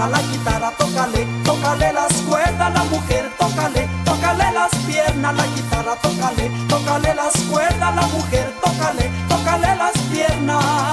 a la guitarra, tócale, tócale las cuerdas, la mujer, tócale, tócale las piernas, la guitarra, tócale, tócale las cuerdas, la mujer, tócale, tócale las piernas.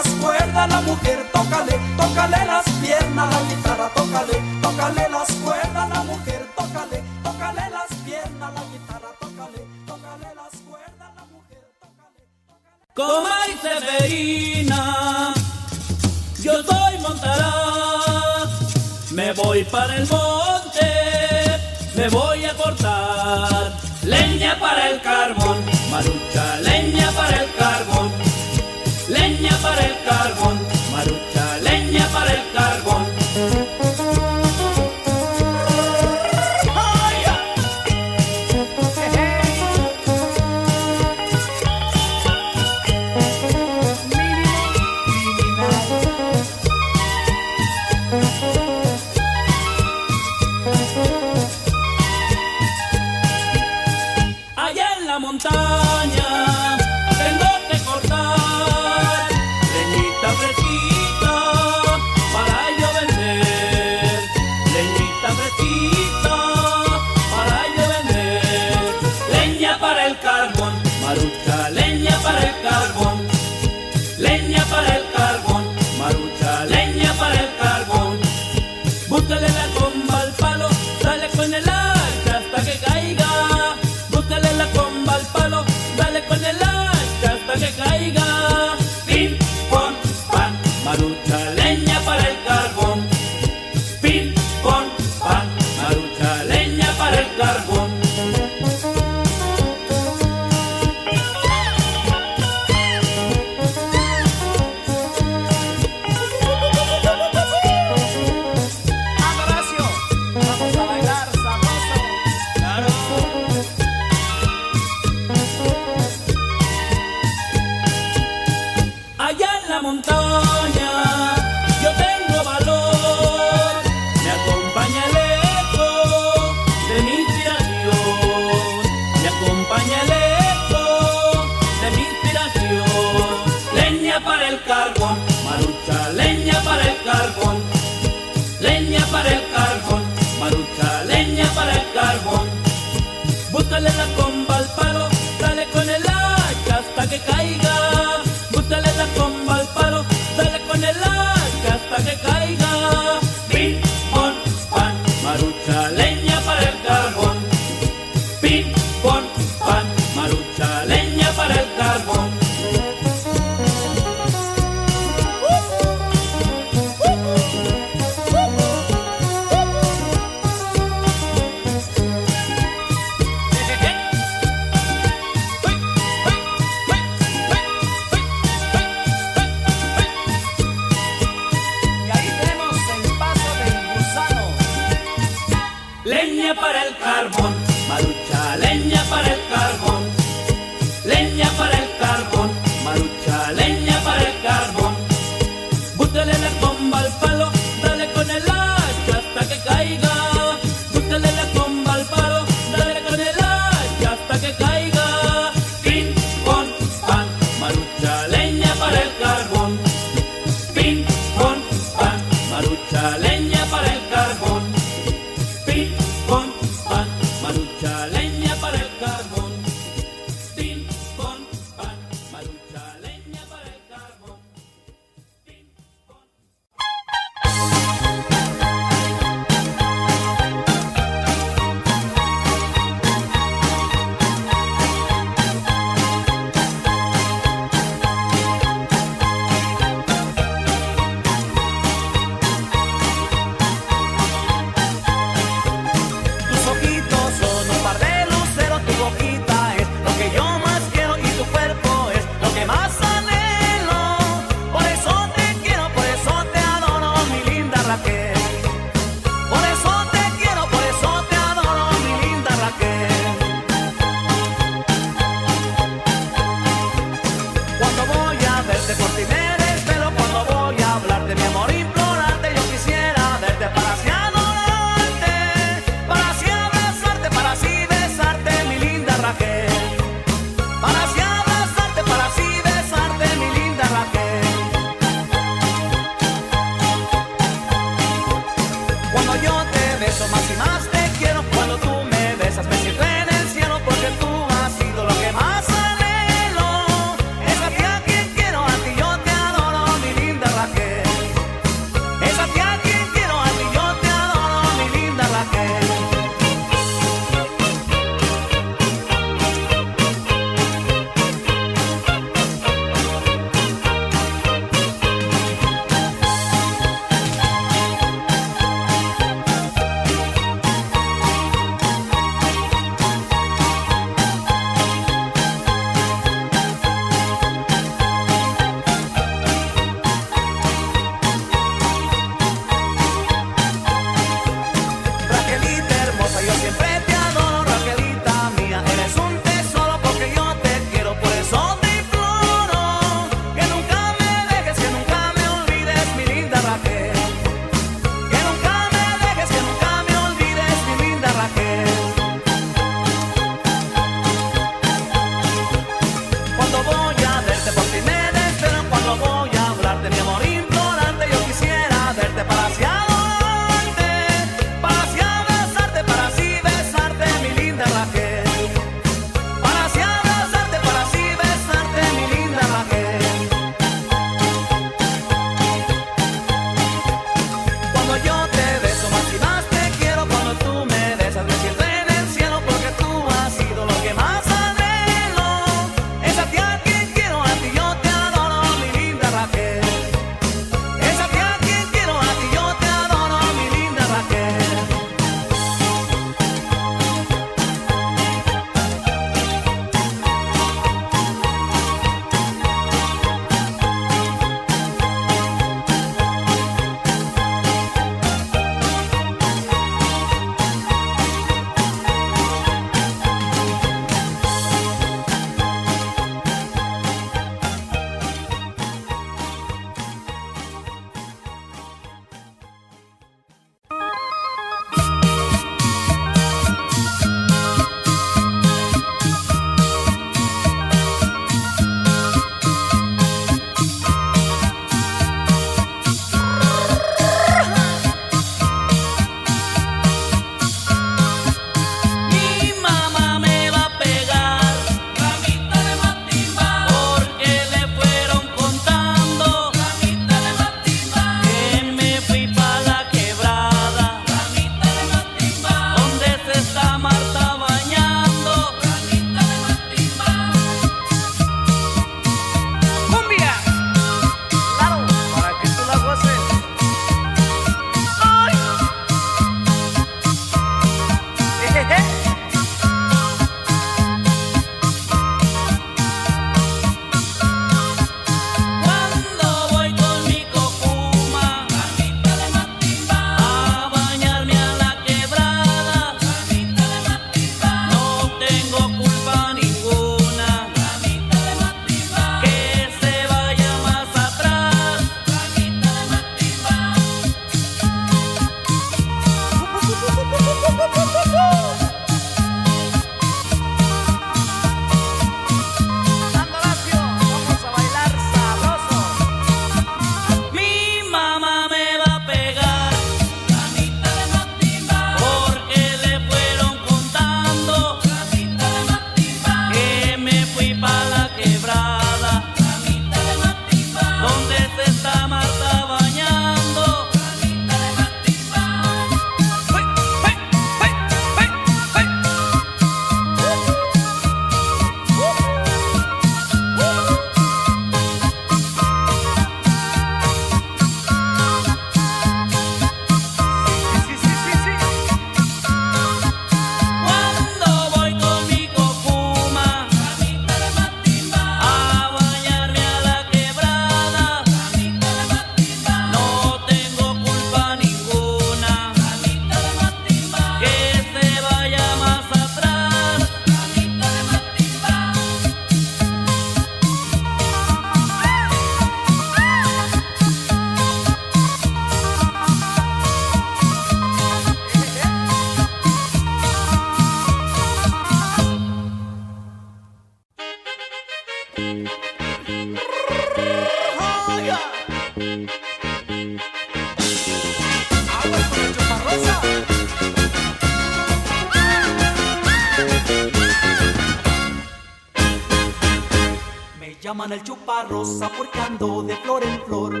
rosa porque ando de flor en flor.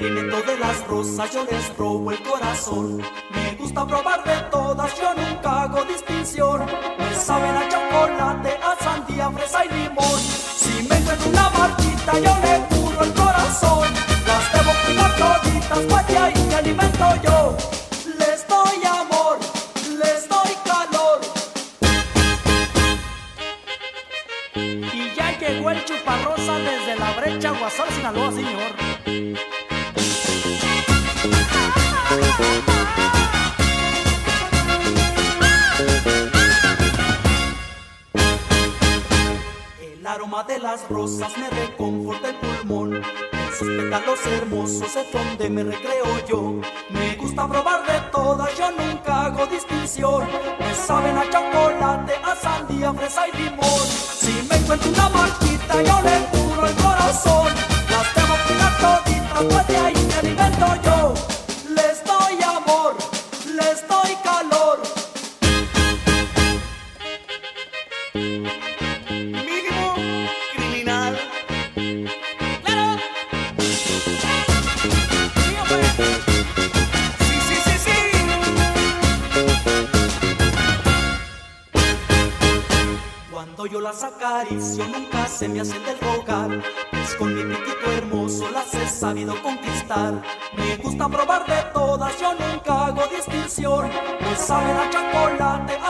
Me alimento de las rosas, yo les robo el corazón. Me gusta probar de todas, yo nunca hago distinción. Me saben a chocolate, a sandía, fresa y limón. Si me encuentro una marquita, yo le Chaguasal, Sinaloa, señor. El aroma de las rosas me reconforta el pulmón. Sus pétalos hermosos es donde me recreo yo. Me gusta probar de todas, yo nunca hago distinción. Me saben a chocolate, a sandía, fresa y limón. Si me encuentro una marquita, yo le corazón. Las dejo jugar toditas, pues de ahí me alimento yo. Les doy amor, les doy calor. Mínimo criminal. Claro. Sí, sí, sí, sí. Cuando yo las acaricio nunca se me hacen del rogar saben a chocolate.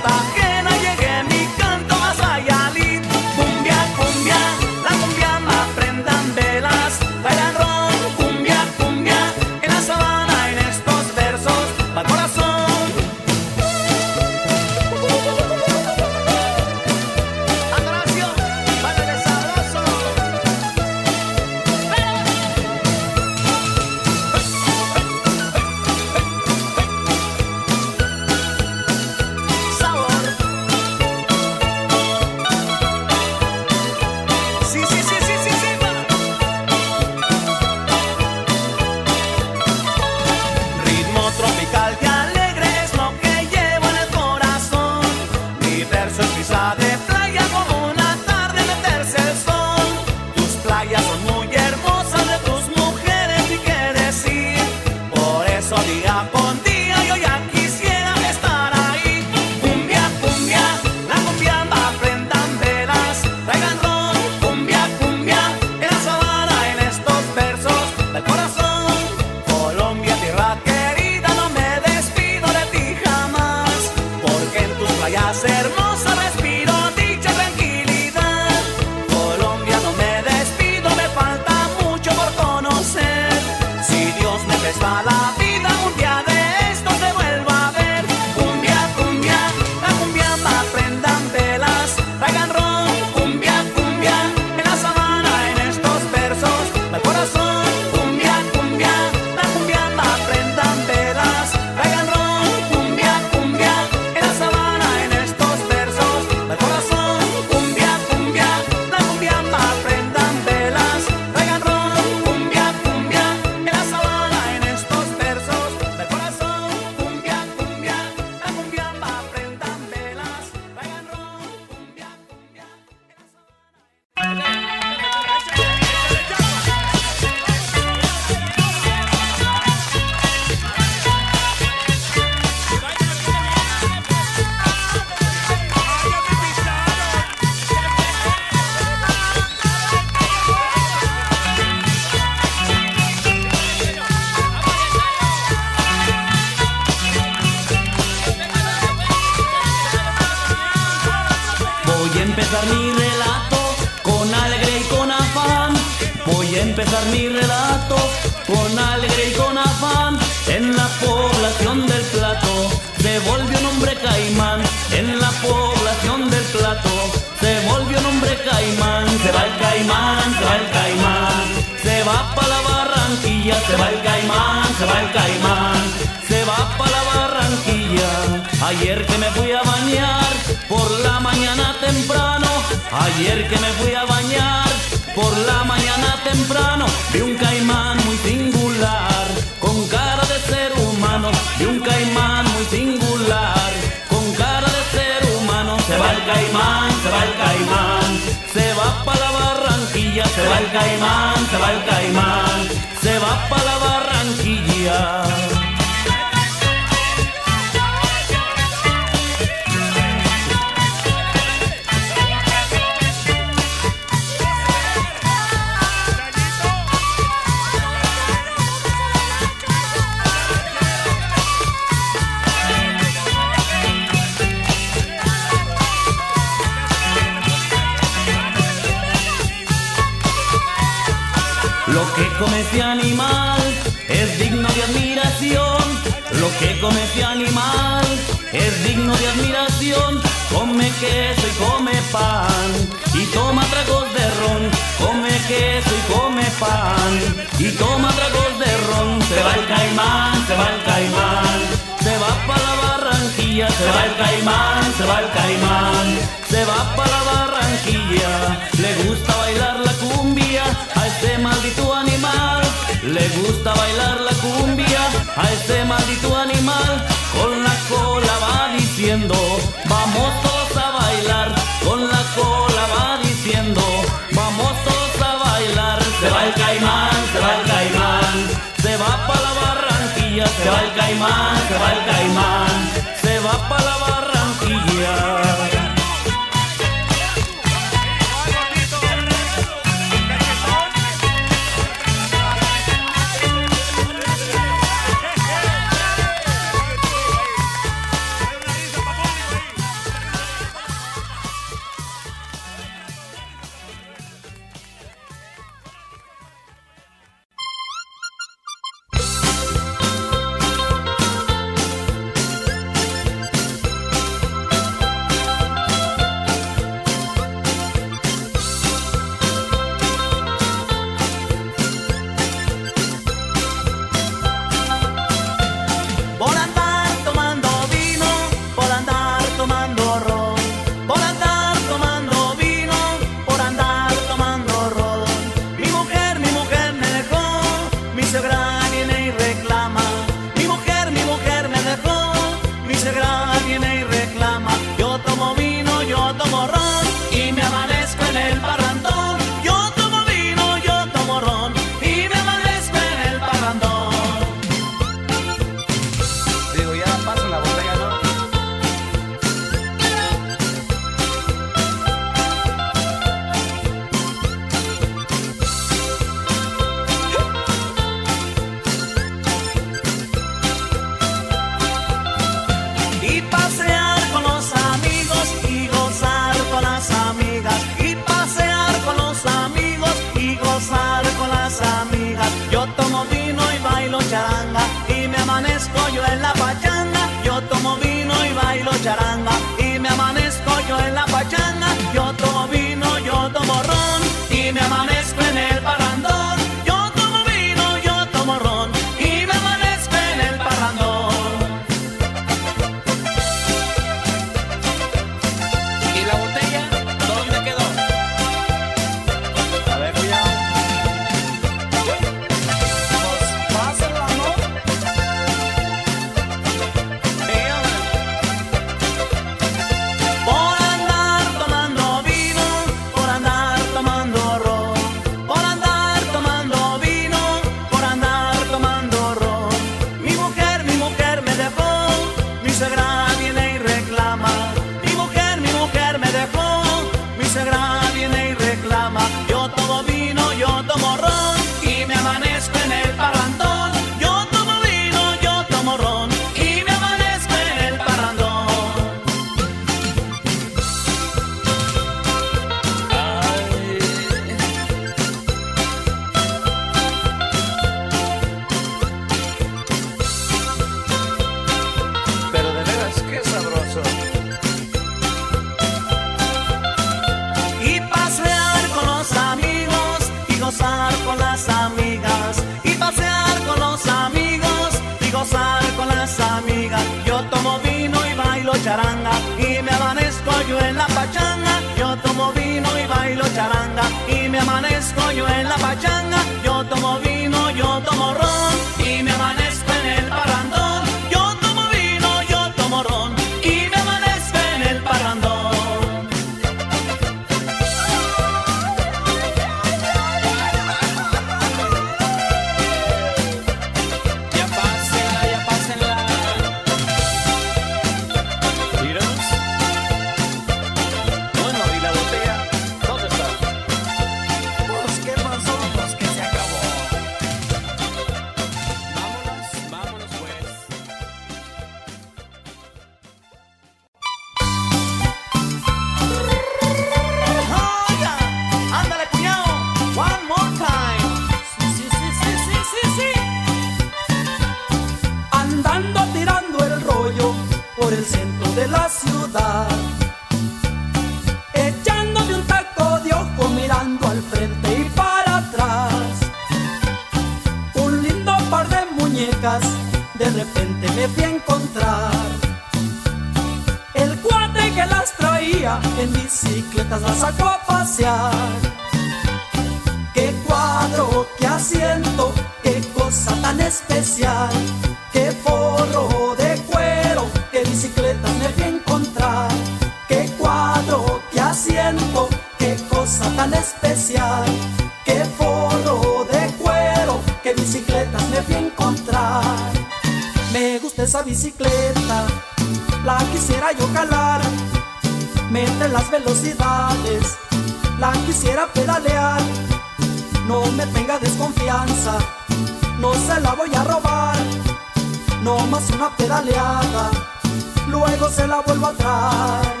Luego se la vuelvo a traer.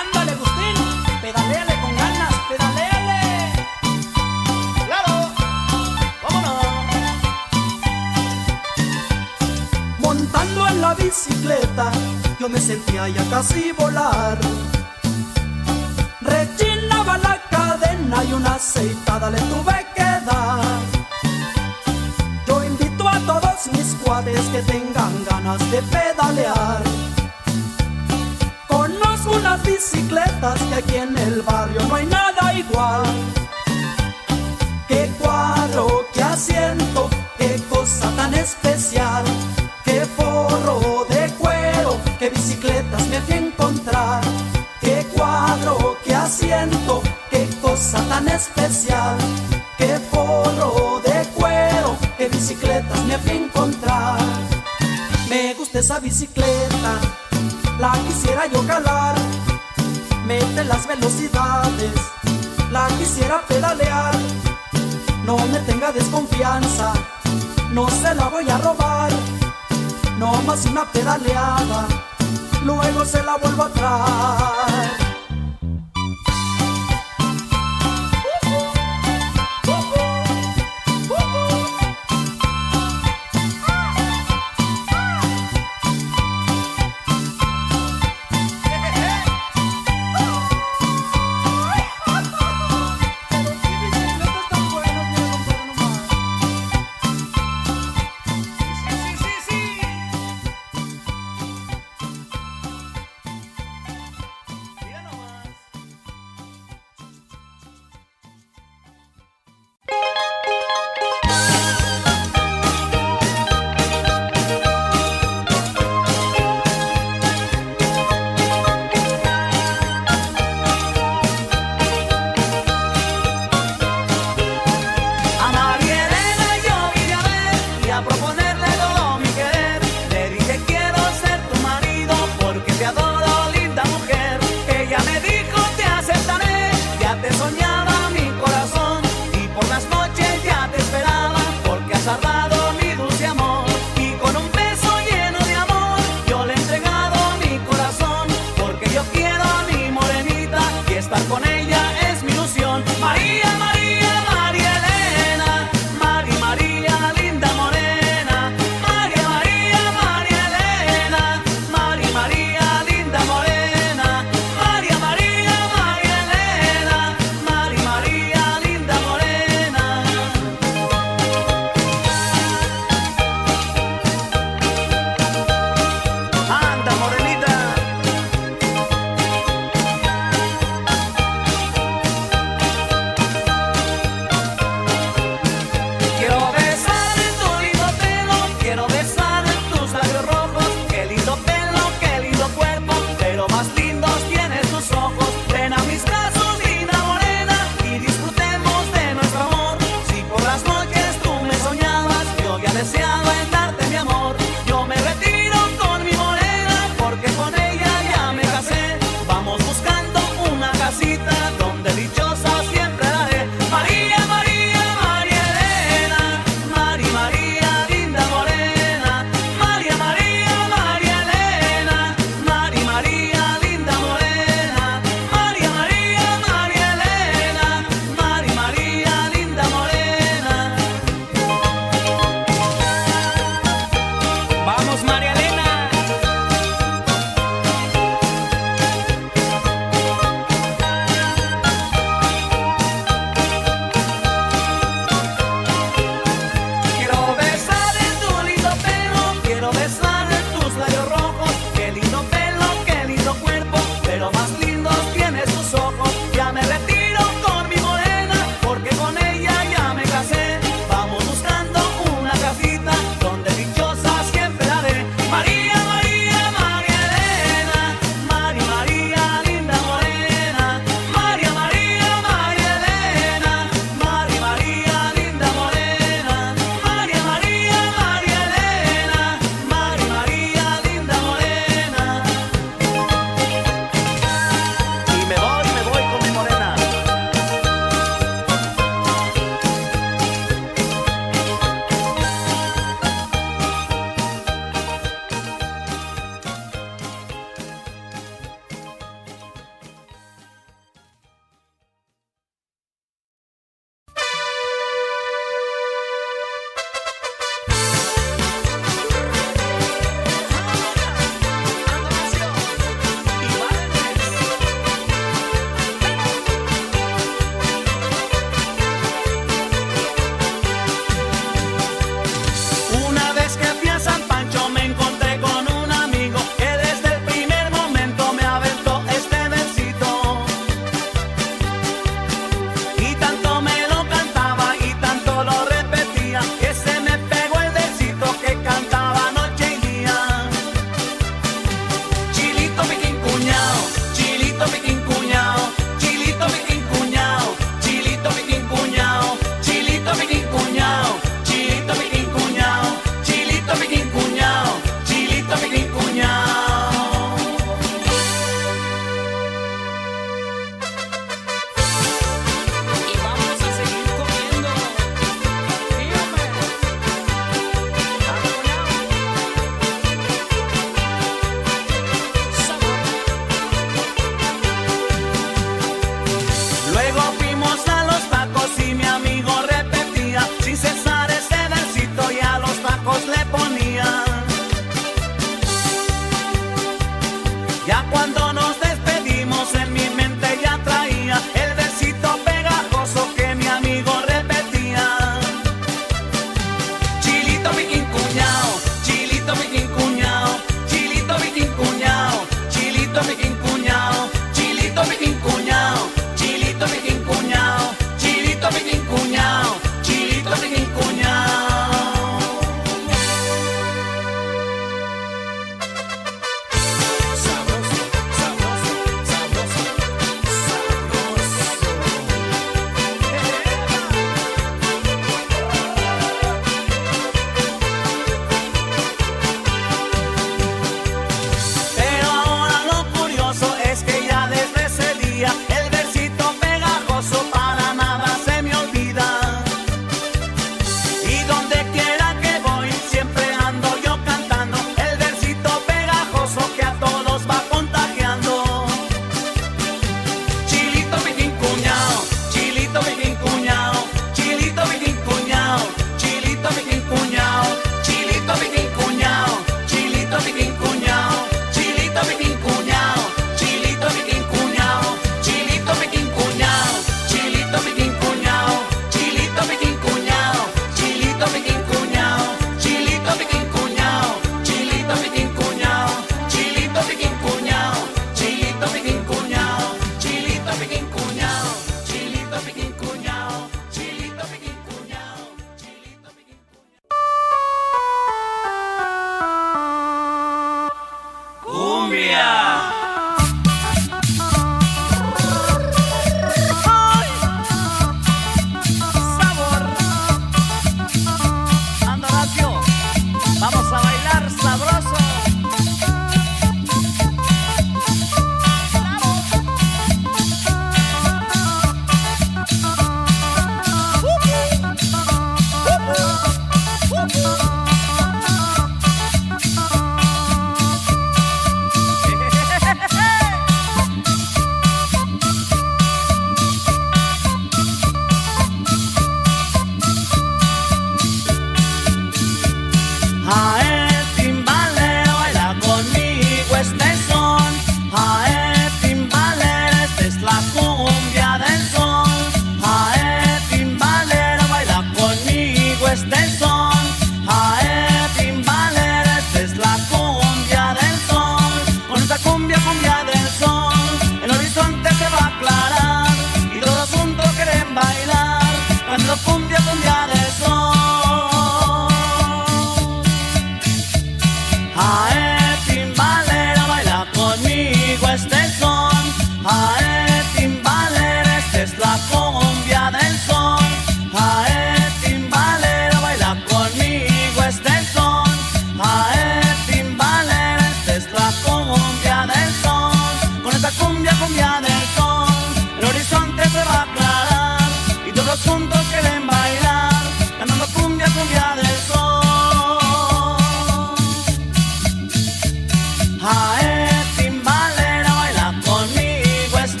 Ándale, Agustín, pedaleale con ganas, pedaleale. ¡Claro! ¡Vámonos! Montando en la bicicleta, yo me sentía ya casi volar. Rechinaba la cadena y una aceitada le tuve que tengan ganas de pedalear. Conozco unas bicicletas que aquí en el barrio no hay nada igual. Qué cuadro, qué asiento, qué cosa tan especial. Qué forro de cuero, qué bicicletas me fui a encontrar. Qué cuadro, qué asiento, qué cosa tan especial. Qué forro de cuero, qué bicicletas me fui a encontrar. Esa bicicleta, la quisiera yo calar. Mete las velocidades, la quisiera pedalear. No me tenga desconfianza, no se la voy a robar. No más una pedaleada, luego se la vuelvo a traer.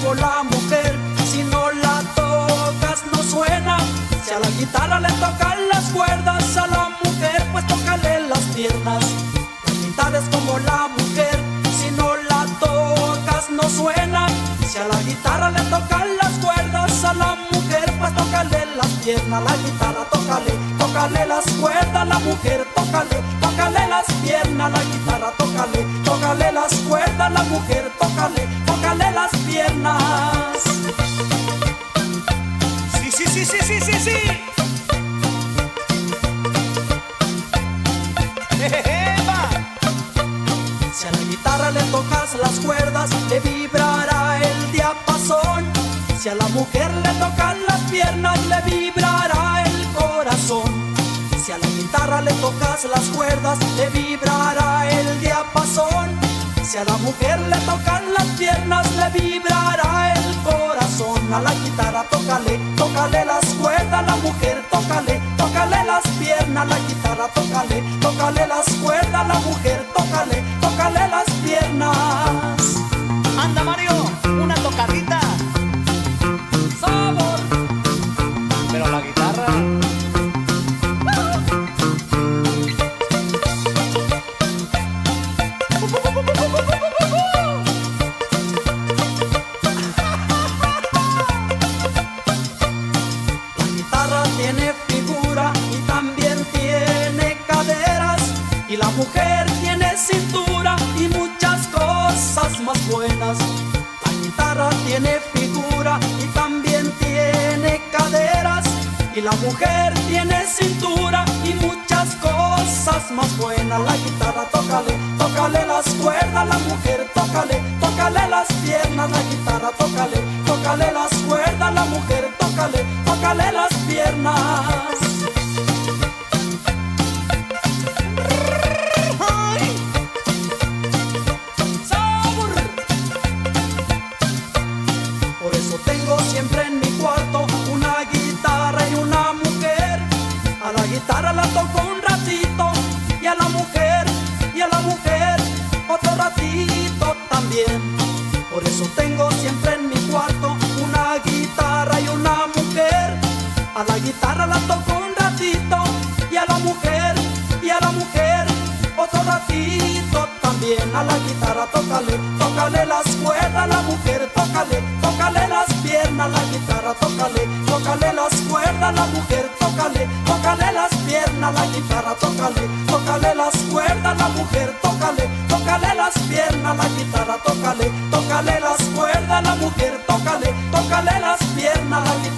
Como la mujer, si no la tocas no suena. Si a la guitarra le tocan las cuerdas, a la mujer pues tócale las piernas. La guitarra es como la mujer, si no la tocas no suena. Si a la guitarra le tocan a la mujer pues tócale las piernas. La guitarra tócale, tócale las cuerdas, la mujer tócale, tócale las piernas. La guitarra tócale, tócale las cuerdas, la mujer tócale, tócale las piernas. Sí, sí, sí, sí, sí, sí, sí. Jejeje, va. Si a la guitarra le tocas las cuerdas, le vibrará el diapasón. Si a la mujer le tocan las piernas, le vibrará el corazón. Si a la guitarra le tocas las cuerdas, le vibrará el diapasón. Si a la mujer le tocan las piernas, le vibrará el corazón. A la guitarra tócale, tócale las cuerdas, la mujer tócale, tócale las piernas. La guitarra tócale, tócale las cuerdas, la mujer tócale, tócale las piernas. Y la mujer tiene cintura y muchas cosas más buenas. La guitarra tócale, tócale las cuerdas. La mujer tócale, tócale las piernas. La guitarra tócale, tócale las cuerdas. La mujer tócale, tócale las piernas. La toco un ratito y a la mujer, y a la mujer otro ratito también. A la guitarra tócale, tócale las cuerdas, la mujer tócale, tócale las piernas. La guitarra tócale, tócale las cuerdas, la mujer tócale, tócale las piernas. La guitarra tócale, tócale las cuerdas, la mujer tócale, tócale las piernas. La guitarra tócale, tócale las cuerdas, la mujer tócale, tócale las piernas. La guitarra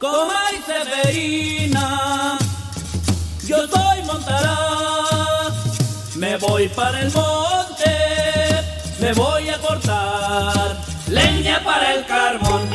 Comay Severina, yo soy Montará, me voy para el monte, me voy a cortar leña para el carbón,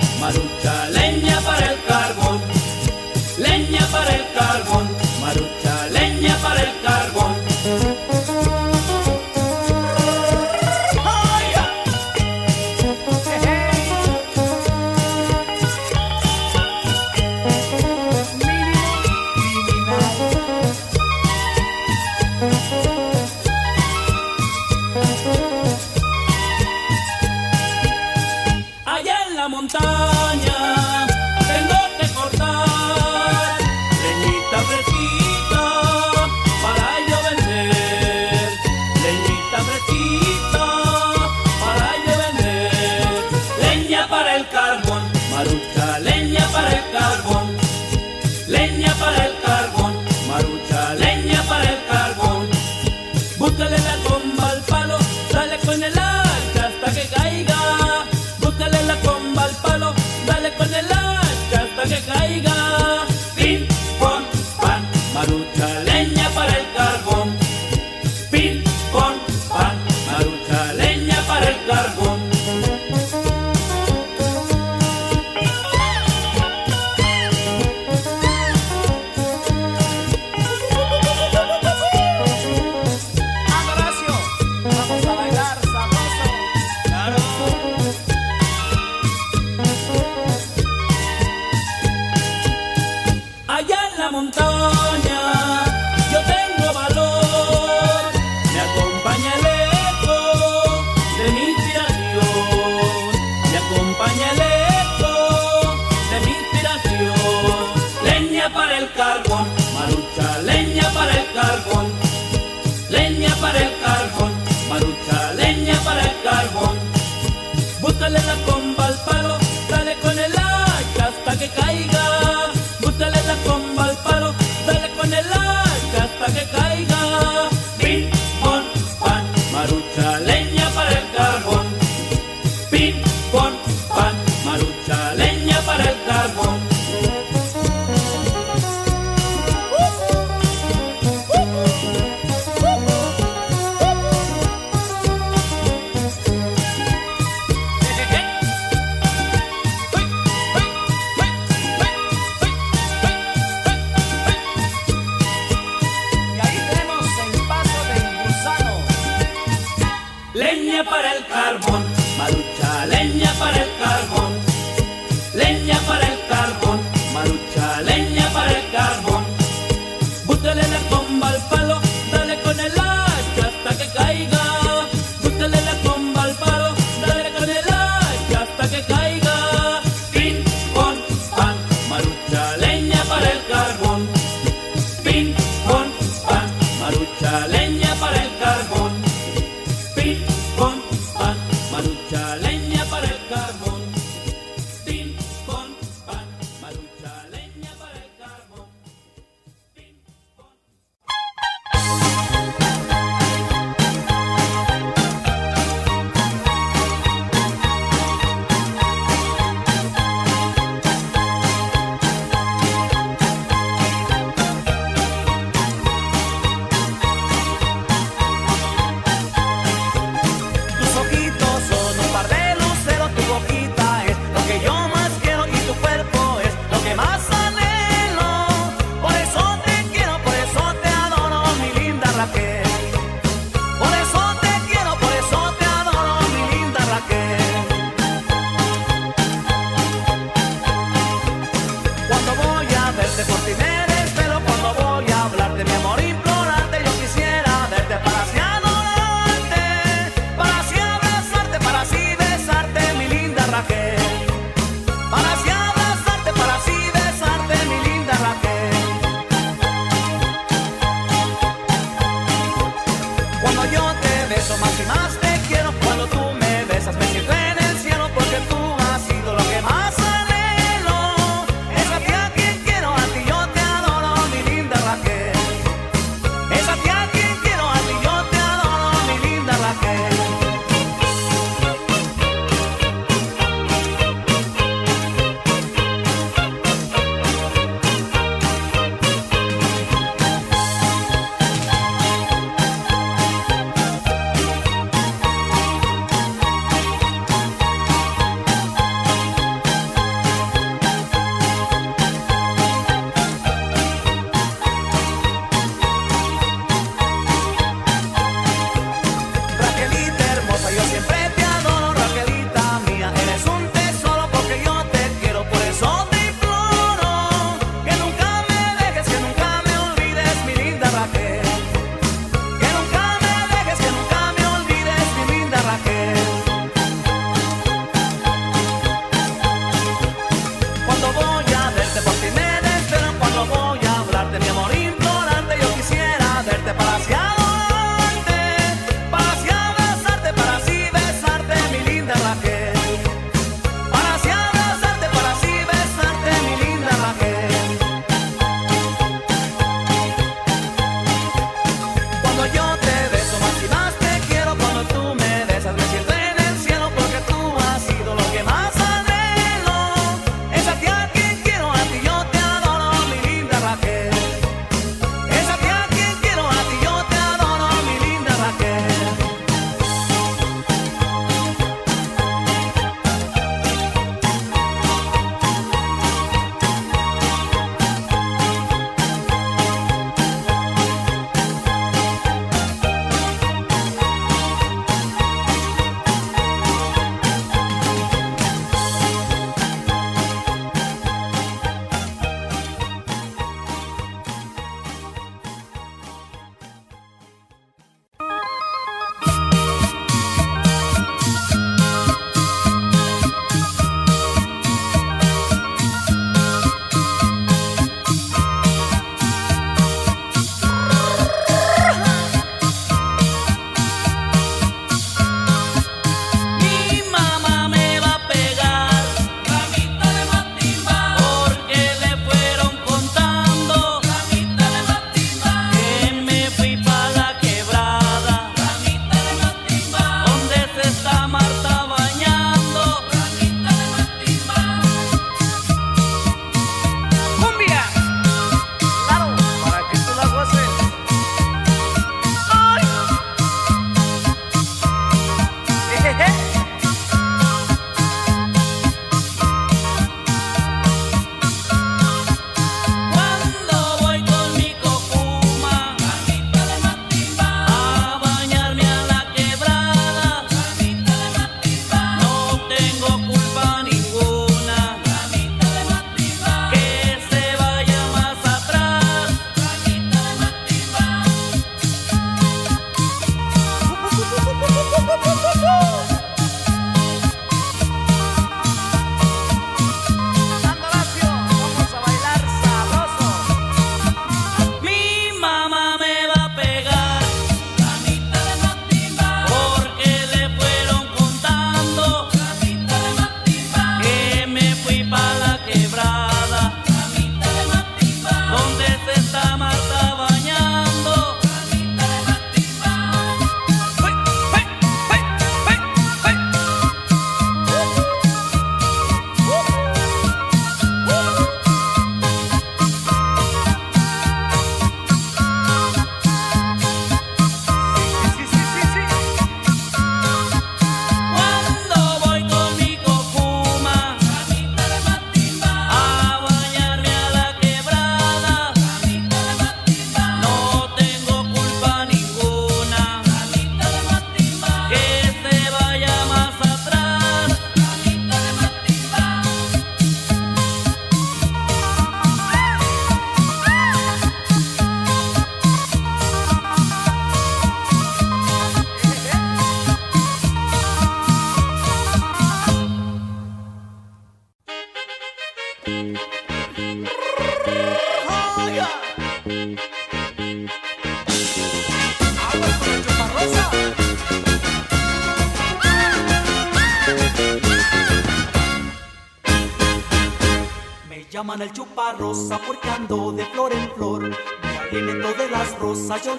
las rosas, yo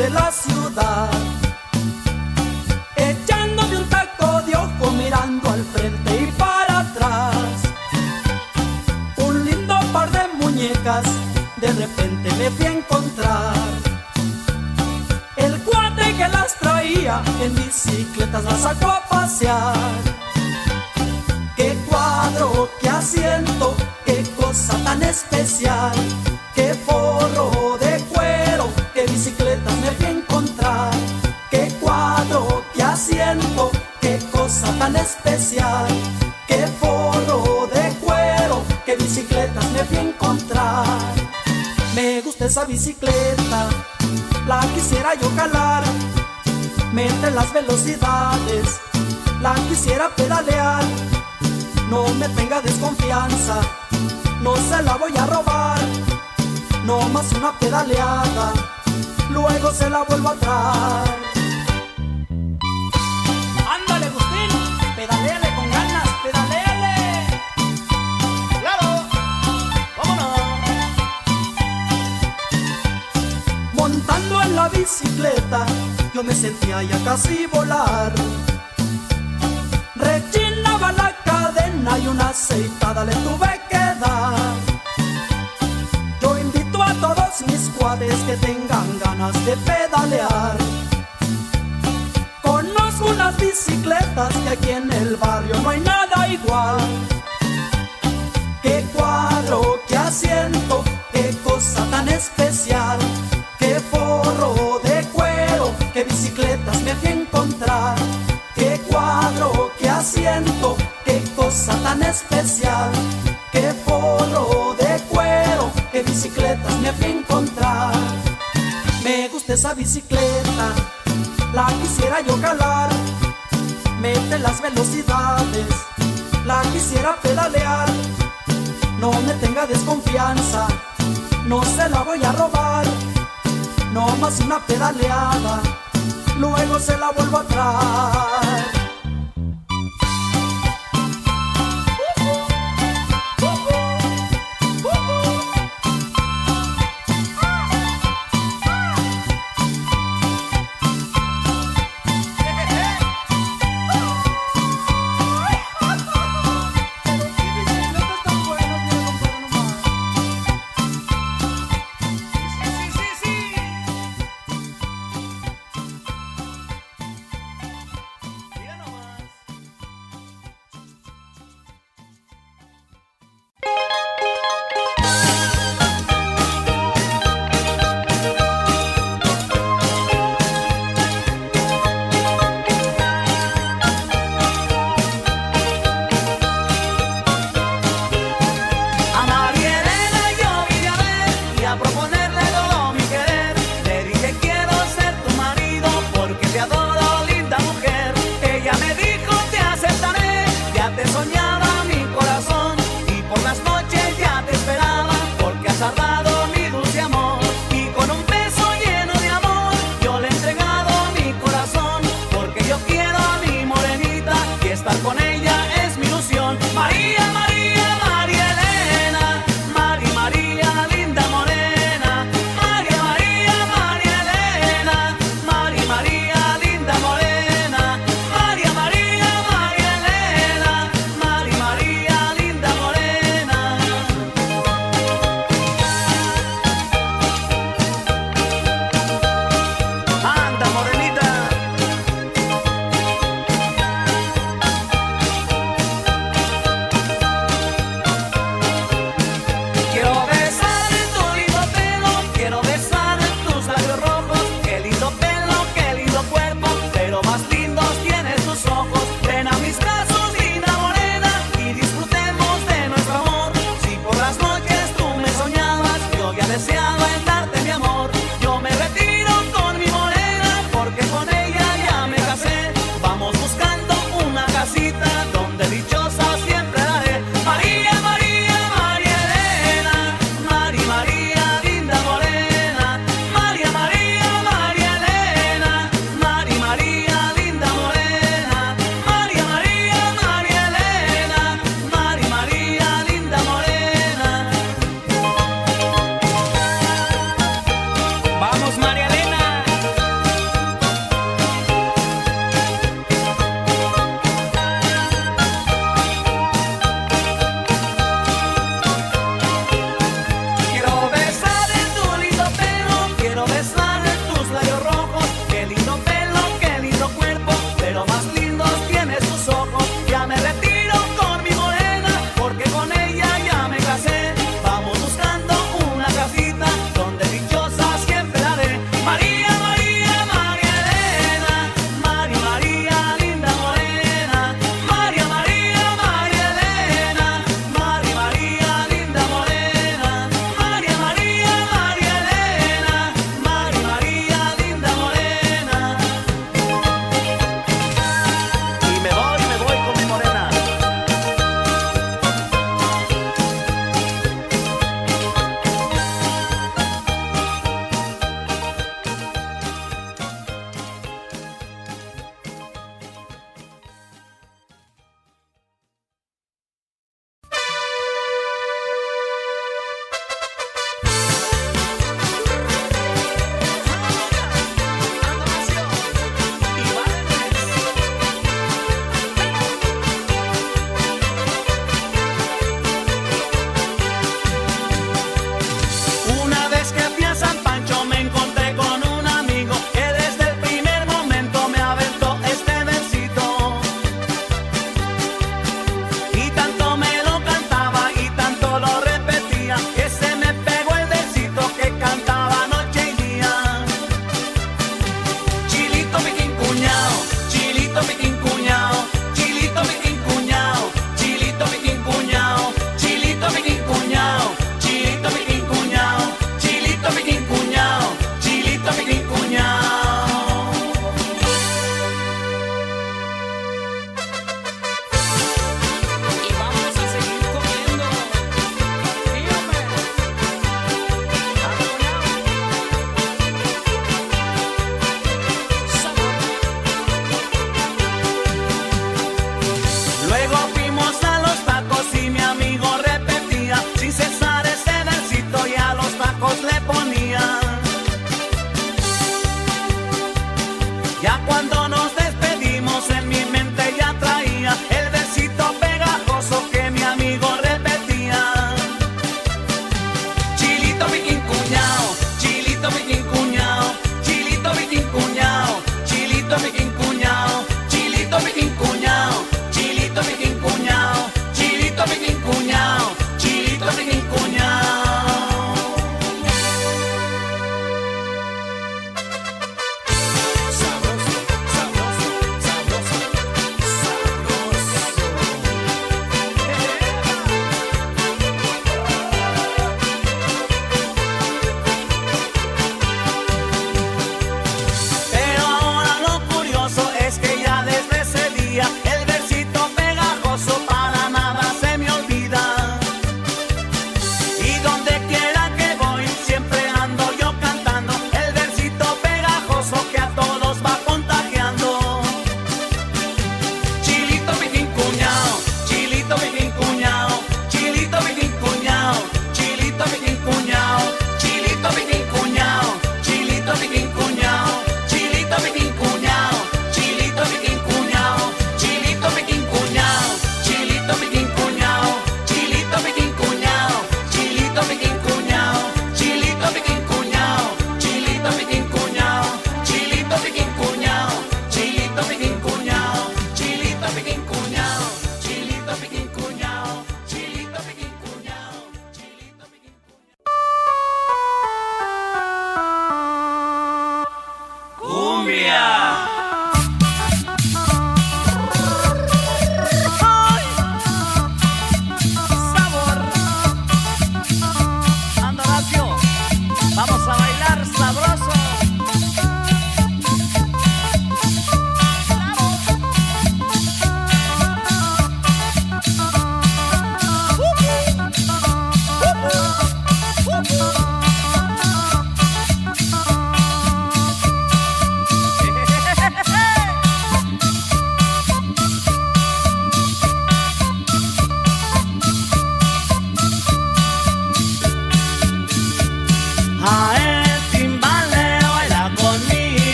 de la ciudad. Echándome un taco de ojo mirando al frente y para atrás. Un lindo par de muñecas de repente me fui a encontrar. El cuate que las traía en bicicletas las sacó a pasear. Qué cuadro, qué asiento, qué cosa tan especial. Qué forro tan especial. Qué forro de cuero, qué bicicletas me fui a encontrar. Me gusta esa bicicleta, la quisiera yo calar. Mete las velocidades, la quisiera pedalear. No me tenga desconfianza, no se la voy a robar. No más una pedaleada, luego se la vuelvo a traer. Bicicleta, yo me sentía ya casi volar. Rechinaba la cadena y una aceitada le tuve que dar. Yo invito a todos mis cuates que tengan ganas de pedalear. Conozco unas bicicletas que aquí en el barrio no hay nada igual. Qué cuadro, qué asiento, qué cosa tan especial. Qué cuero, qué bicicletas me fui a encontrar. Qué cuadro, qué asiento, qué cosa tan especial. Qué forro de cuero, qué bicicletas me fui a encontrar. Me gusta esa bicicleta, la quisiera yo calar. Mete las velocidades, la quisiera pedalear. No me tenga desconfianza, no se la voy a robar. No más una pedaleada, luego se la vuelvo a traer.